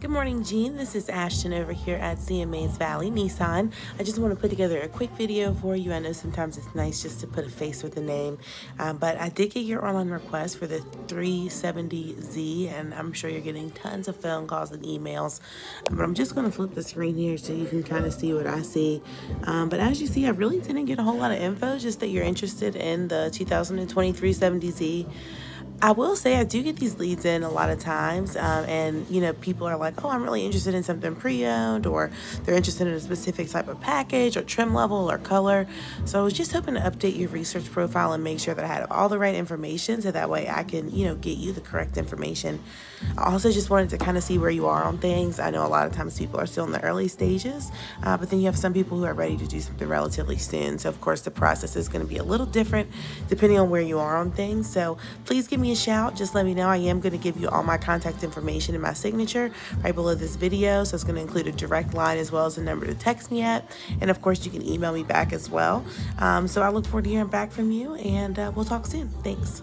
Good morning, Jean. This is Ashton over here at CMA's Valley Nissan. I just want to put together a quick video for you. I know sometimes it's nice just to put a face with a name, um, but I did get your online request for the 370Z, and I'm sure you're getting tons of phone calls and emails. But I'm just going to flip the screen here so you can kind of see what I see. Um, but as you see, I really didn't get a whole lot of info, just that you're interested in the 2023 370Z. I will say I do get these leads in a lot of times, um, and you know, people are like, "Oh, I'm really interested in something pre-owned," or they're interested in a specific type of package, or trim level, or color. So I was just hoping to update your research profile and make sure that I had all the right information, so that way I can, you know, get you the correct information. I also just wanted to kind of see where you are on things. I know a lot of times people are still in the early stages, uh, but then you have some people who are ready to do something relatively soon. So of course, the process is going to be a little different depending on where you are on things. So please give a shout. Just let me know. I am going to give you all my contact information in my signature right below this video. So it's going to include a direct line as well as a number to text me at. And of course, you can email me back as well. Um, so I look forward to hearing back from you and uh, we'll talk soon. Thanks.